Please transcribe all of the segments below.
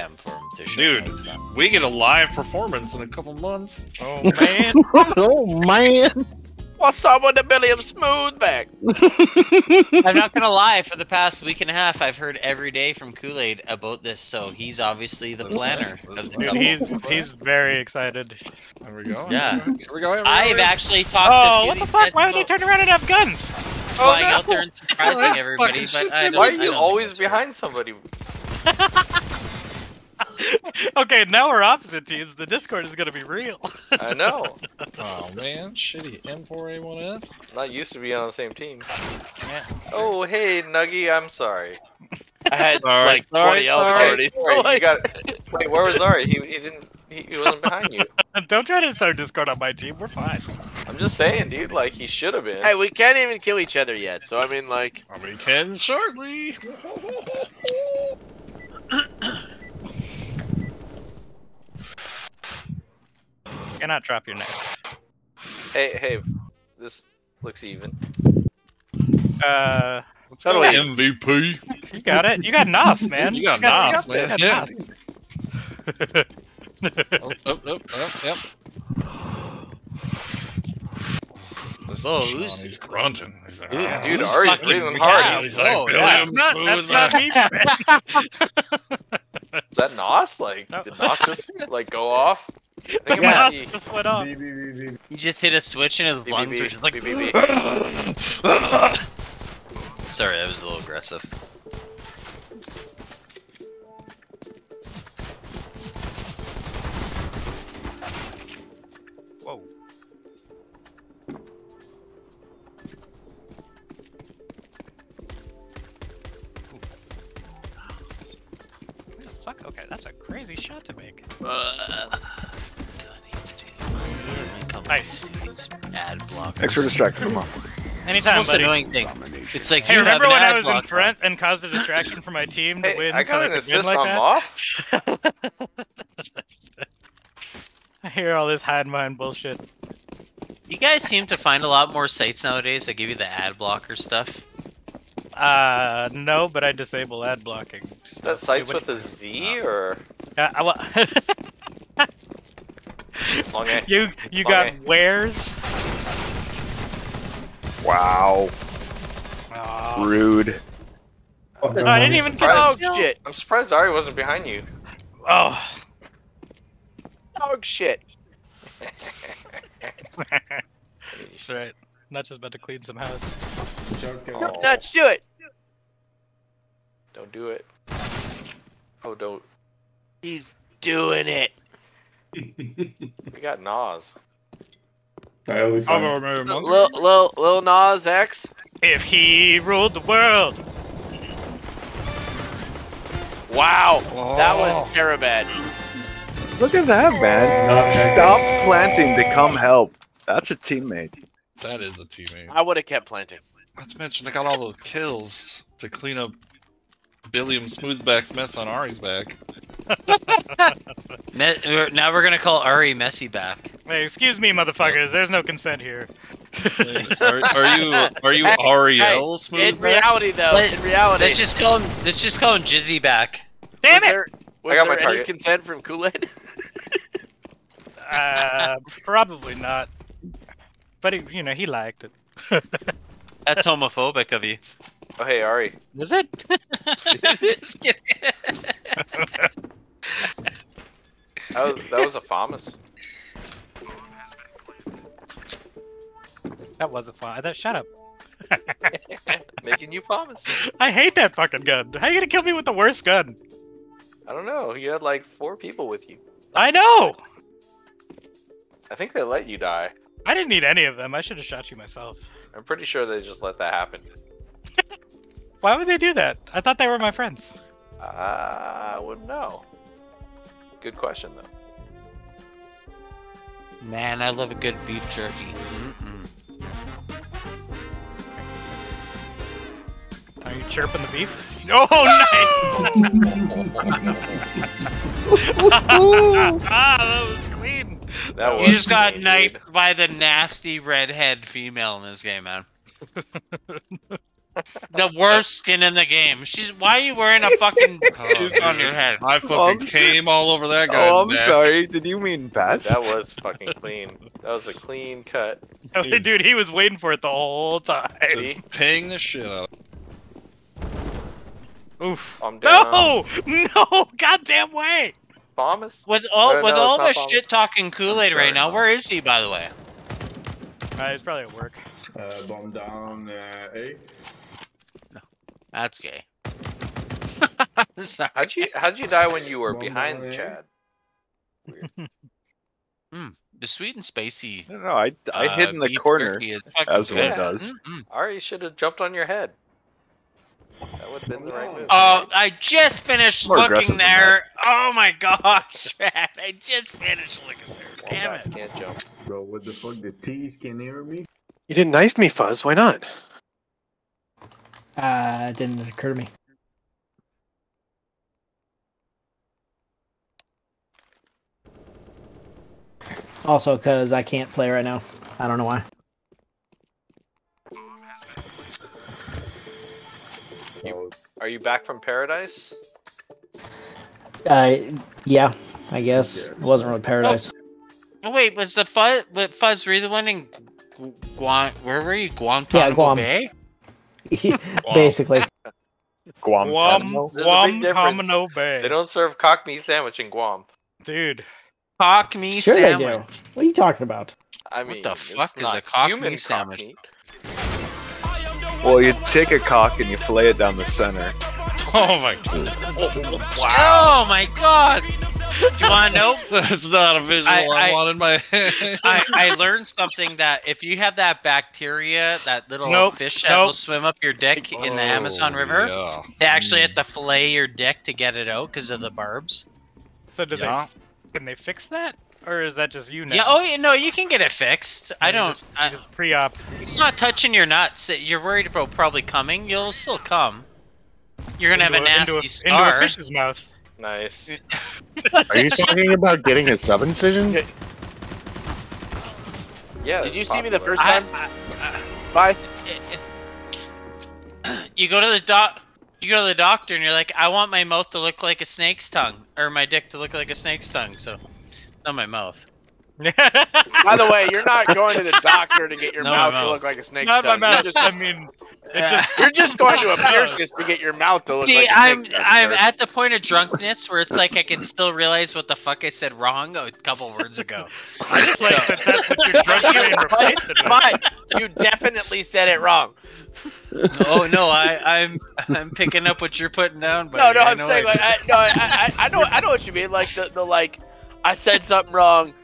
webcam for him to show Dude, we get a live performance in a couple months. Oh man. oh man. What's up with the Billiam Smoothback? I'm not gonna lie. For the past week and a half, I've heard every day from Kool Aid about this. So he's obviously the planner. of the Dude, he's he's very excited. There we go. Yeah. Here we go. Here we go. I've actually talked Oh, to what the fuck? Why would they turn around and have guns? flying no. out there and surprising everybody. But I don't, Why I are don't you always behind somebody? Okay, now we're opposite teams. The Discord is gonna be real. I know. Oh man, shitty M4A1S. Not used to be on the same team. Yeah. Oh, hey, Nuggy, I'm sorry. I had Sorry, like sorry, 20 else sorry. already. Wait, you got. Wait, where was Ari? He, he didn't. He, he wasn't behind you. Don't try to start Discord on my team. We're fine. I'm just saying, dude. Like he should have been. hey, we can't even kill each other yet. So I mean, like, We can shortly. Cannot drop your neck. Hey, hey, this looks even. Uh, Let's How do I- MVP. you got it. You got Nos, man. You got got- Nos, man. got Yeah. Nos. Oh, oh, oh, oh, yep. This Whoa, is who's- he's grunting. He's like, Who- "Ah." Dude, who's Ari's fucking breathing cow? hard. He's like, Whoa, Billiam That's not, Smooth that's not me. man. Is that Nos? Like, No. did Nos just like go off? I think it Yeah. might Nos be. just went off. He just hit a switch and his Beep, lungs beep, were just like. beep. Sorry, that was a little aggressive. Whoa. Nice. Ad block. Thanks for distracting him off. Anytime, Most buddy. annoying thing. It's like Hey, you remember have when an I ad was in front and caused a distraction for my team to Hey, win I so got I an could win assist like on that? Moth. I hear all this hide mine bullshit. You guys seem to find a lot more sites nowadays that give you the ad blocker stuff. Uh, no, but I disable ad blocking. Is that sites with a Z or Uh, I wa- long A? you you got wares? Wow. Aw. Rude. No, I didn't even get Surprise. oh shit, I'm surprised Ari wasn't behind you. Oh. oh shit. That's right. Not just about to clean some house. Oh, Let's do it. don't do it. Oh, don't. He's doing it. We got Nas. I'll Oh, remember Lil, Lil, Lil Nas X. If he ruled the world. Wow, that Oh. was Terabad. Look at that, man. Stop planting to come help. That's a teammate. That is a teammate. I would have kept planting. Not to mention, I got all those kills to clean up Billiam Smoothback's mess on Ari's back. Me- we're- now we're gonna call Ari Messy back. Hey, excuse me, motherfuckers. There's no consent here. Are, are you are you Hey, Ariel In Smoothback? reality, though, Let- in reality, Let's just call him. Let's just call him Jizzy back. Damn was it! there, was I got my there any consent from Kool-Aid? Uh, probably not. But he, you know, he liked it. That's homophobic of you. Oh, hey, Ari. Is it? just kidding. That was, that was a FAMAS. That wasn't fun. That shut up. Making you FAMAS. I hate that fucking gun. How are you gonna kill me with the worst gun? I don't know. You had like four people with you. I know. I think they let you die. I didn't need any of them. I should have shot you myself. I'm pretty sure they just let that happen. Why would they do that? I thought they were my friends. I wouldn't know. Good question though. Man, I love a good beef jerky. Mm-mm. Are you chirping the beef? Oh, nice! ah, that was clean. That was You was just got indeed. knifed by the nasty redhead female in this game, man. the worst skin in the game. She's why are you wearing a fucking Oh, on your head? I fucking I'm- came all over that guy. Oh, I'm sorry. Did you mean best? That was fucking clean. That was a clean cut. Dude. he was waiting for it the whole time. Just paying the shit out. Oof. I'm down. No! No! Goddamn way! Thomas? With all No, with no, all it's the not shit talking Kool Aid sorry, right now, Mom. where is he by the way? Uh, he's probably at work. Uh, bomb down uh, A. That's gay. Sorry. How'd you how'd you die when you were Bomb behind down, eh? Chad? The sweet and spicy. I don't. I, I uh, hid in the corner, jerky is fucking as one good. does. Mm-mm. Ari should have jumped on your head. That would have been the right move. Oh, I just finished More looking there. Oh my gosh, man. I just finished looking there. Damn Wombats it. can't jump. Bro, what the fuck? The T's can hear me? You didn't knife me, Fuzz. Why not? Uh, it didn't occur to me. Also, because I can't play right now. I don't know why. Are you back from paradise? Uh, yeah, I guess it wasn't really paradise. Oh, wait, was the fuzz, but Fuzz, were you the one in Gu- Guam? Where were you? Guantanamo Guam. Bay? Basically, Guam. Guam, Guam. There's a Guam, big difference. Domino Bay. They don't serve cock meat sandwich in Guam. Dude. Cock me sure sandwich. they do. What are you talking about? I What mean, the it's fuck is not a cock human meat sandwich? meat. Well, you take a cock and you fillet it down the center. Oh, oh my god. Oh, wow. Oh my god! Do you want to know? That's not a visual I- I, I- want in my head. I, I learned something that if you have that bacteria, that little Nope, fish that nope. will swim up your dick in the Amazon Oh, River, yeah. they actually have hmm. to fillet your dick to get it out because of the barbs. So do Yeah. they can they fix that? Or is that just you now? Yeah. Oh, you know, you can get it fixed. I don't. just- I, just pre-op. it's not touching your nuts. You're worried about probably coming. You'll still come. You're gonna have a into nasty into a, scar. Into a fish's mouth. Nice. Are you talking about getting a sub incision? Yeah. Did that's you see me the popular. first I- time? I- Bye. you go to the doc you go to the doctor and you're like i want my mouth to look like a snake's tongue or my dick to look like a snake's tongue so not my mouth By the way, you're not going to the doctor to get your No, mouth mouth. to look like a snake's Not my tongue. mouth. You're just, I mean, it's just you're just going to a piercist to get your mouth to look See, like a I'm. I'm at the point of drunkenness where it's like I can still realize what the fuck I said wrong a couple words ago. I just like that that's what you're drunk train replaced it with. Mine, you definitely said it wrong. oh no, I I'm I'm picking up what you're putting down. But No, no, I I'm know saying I- like, I, no, I, I, I know, I know what you mean. Like the, the like, I said something wrong,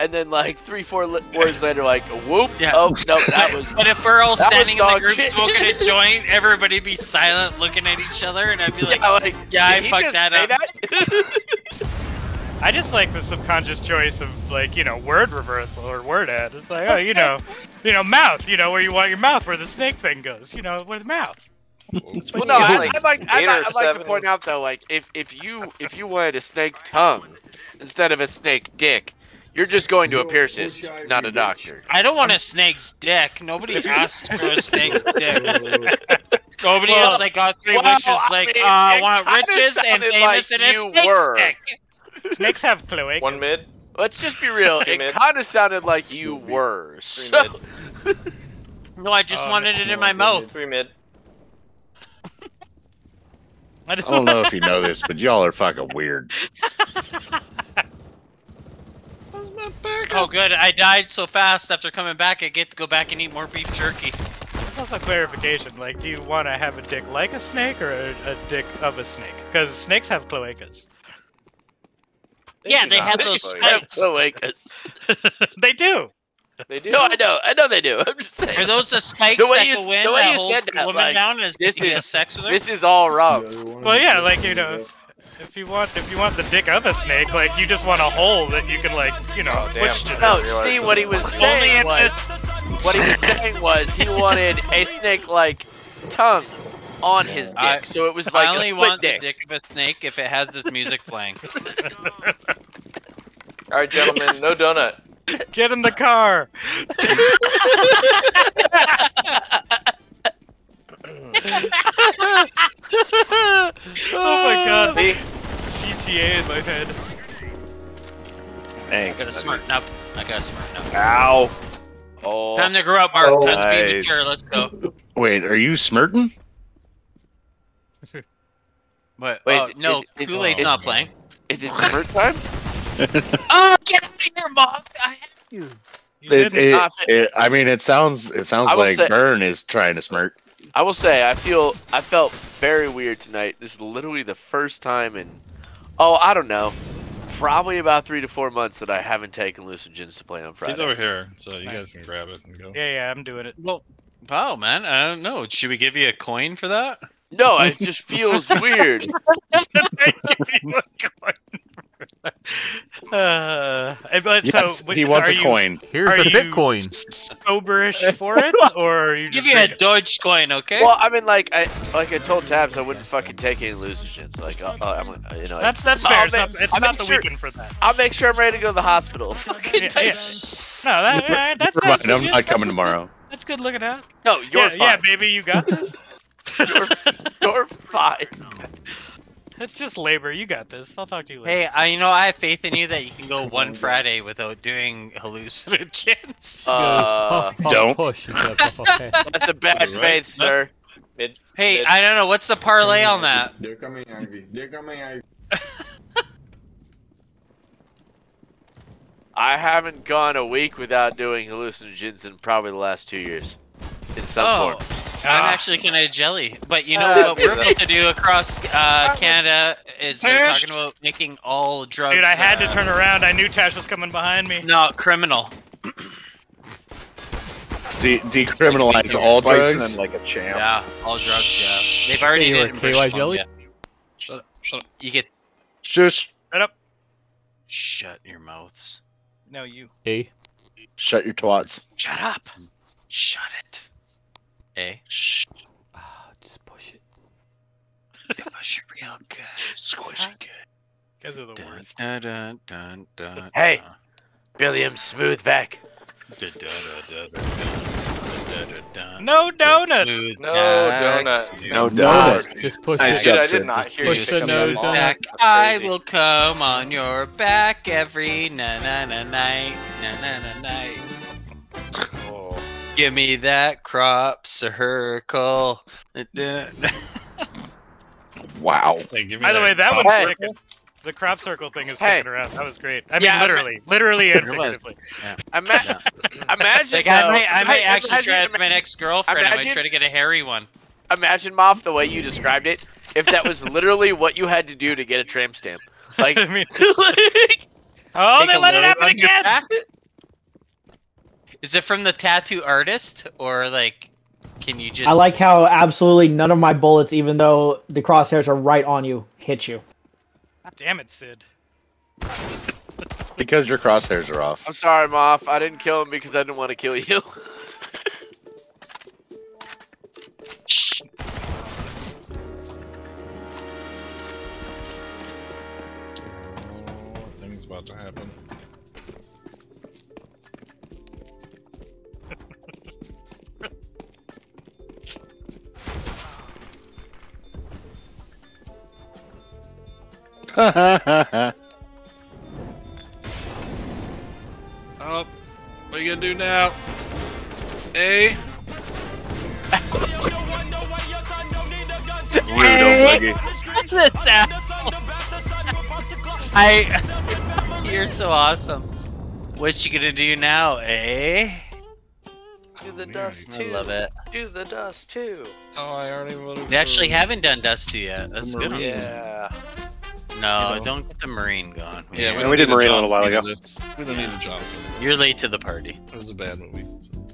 and then like three, four li- words later, like, whoop. Yeah. Oh no, that was. But if we're all standing in the group shit. smoking a joint, everybody be silent, looking at each other, and I'd be like, yeah, like, yeah, I fucked that up. that? I just like the subconscious choice of like you know word reversal or word add. It's like oh you know, you know mouth. You know where you want your mouth, where the snake thing goes. You know where the mouth. well, no, I, like, I'd like, I'd, like, I'd like to point out though, like if if you if you wanted a snake tongue instead of a snake dick, you're just going to a Yo, piercist, not a doctor. I don't want a snake's dick. Nobody asked for a snake's dick. Nobody Well, else like got three well, wishes I like mean, uh, I want riches and sounded famous like and a you snake's were. dick. Snakes have cloacas. One mid. Let's just be real. Three It kind of sounded like you Three were. Three So, mid. No, I just Oh, wanted it in my mouth. Three mid. I don't know if you know this, but y'all are fucking weird. Oh, good. I died so fast after coming back. I get to go back and eat more beef jerky. There's also clarification. Like, do you want to have a dick like a snake or a, a dick of a snake? Because snakes have cloacas. Yeah, they not. have those They have spikes. cloacas. they do. They do. No, I know. I know they do. I'm just saying. Are those the spikes The way that you- go in the way that you hold said that, women like, down as this to is- have sex with her? This is all wrong. Well, yeah, like you know, if, if you want if you want the dick of a snake, like you just want a hole that you can like you know Oh, damn. push to. No, see what he was Only saying was what he was saying was he wanted a snake-like tongue on his dick, I- so it was like I only a split want dick. the dick of a snake if it has this music playing. All right, gentlemen, no donut. Get in the car. I gotta smarten up. Ow. Oh, Time to grow up, Mark. Oh, Time to be mature. Let's go. Wait, are you smirting? What? Wait, oh, no, is it- is- Kool-Aid's not playing. is it summer time? Oh, get out of here, mom! I have you. You It, it, it, I mean, it sounds it sounds like say- Burn is trying to smirk. I will say, I feel, I felt very weird tonight. This is literally the first time in, oh, I don't know, probably about three to four months that I haven't taken hallucinogens to play on Friday. He's over here, so you guys can grab it and go. Yeah, yeah, I'm doing it. Well, wow, man. I don't know. Should we give you a coin for that? No, it just feels weird. Uh, but Yes, so wait, he wants a you coin. Here's Are the you- Bitcoin. soberish for it, or are you Give just you a drinking? Doge coin, okay? Well, I mean, like I, like I told Tabs, I wouldn't fucking take any hallucinogens. Like, uh, uh, I'm, uh, you know, That's that's I'll fair. It's make- not, it's I'll not make the sure- weekend for that. I'll make sure I'm ready to go to the hospital. Fucking Yeah, yeah. No, that, uh, that, Never that's mind, I'm legit. not coming That's- tomorrow. That's good looking out. No, you're yeah, fine. yeah, baby, you got this. You're, you're fine. It's just labor. You got this. I'll talk to you later. Hey, I, you know, I have faith in you that you can go one Friday without doing hallucinogens. Uh, Don't. Push. instead of okay. that's a bad Right. faith, sir. Mid, Hey, mid- I don't know. What's the parlay on that? They're coming, Ivy. They're coming, Ivy. I haven't gone a week without doing hallucinogens in probably the last two years, in some Oh, form. I'm Ah. actually kind of jelly. But you know Uh, what we're about to do across uh, Canada is they're talking about making all drugs. Dude, I had to uh, turn around. I knew Tash was coming behind me. No, criminal. De- decriminalize all Bison drugs. them like a champ. Yeah, all drugs. Yeah, they've already Hey, did like it KY jelly? Shut up, shut up. You get Shush. Right up. shut your mouths. No, you. Hey. Shut your twats. Shut up. Shut it. Eh? Shh. Ah, just push it. Push it real good. Squish good. You guys are the Dun, worst. dun, dun, dun, dun, Hey. dun. Billiam dun, dun. No donut. No donut. No Donut. Just push Nice it. Job, I did not hear Push you the say no donut. I will come on your back every na na na night na na na night. Oh. Give me that crop circle. Wow. Hey, give me By the way, that pop one's Hey. sticking. The crop circle thing is Hey. sticking around. That was great. I mean, Yeah, I- literally, literally and It was. figuratively. Ima- Imagine. Like, I though- might, I might ima- actually imagine- try. That's my next girlfriend. I might try to get a hairy one. Imagine, Moff, the way you described it. If that was literally what you had to do to get a tram stamp. Like, I mean, like oh, they let it happen again. Is it from the tattoo artist or like? Can you just? I like how absolutely none of my bullets, even though the crosshairs are right on you, hit you. Damn it, Sid. Because your crosshairs are off. I'm sorry, Moff. I didn't kill him because I didn't want to kill you. Oh, thing's about to happen. Oh, what are you gonna do now? A. Rude, old buggy. I. You're so awesome. What you gonna do now, eh? Do the Yeah, dust I too. love it. Do the dust too. Oh, I already voted. They actually haven't done Dust 2 yet. That's good. on. Yeah. No, You know. don't get the Marine gone. Yeah, Yeah, don't we did need a Marine a little while ago. We don't need a Johnson. You're late to the party. It was a bad movie. so.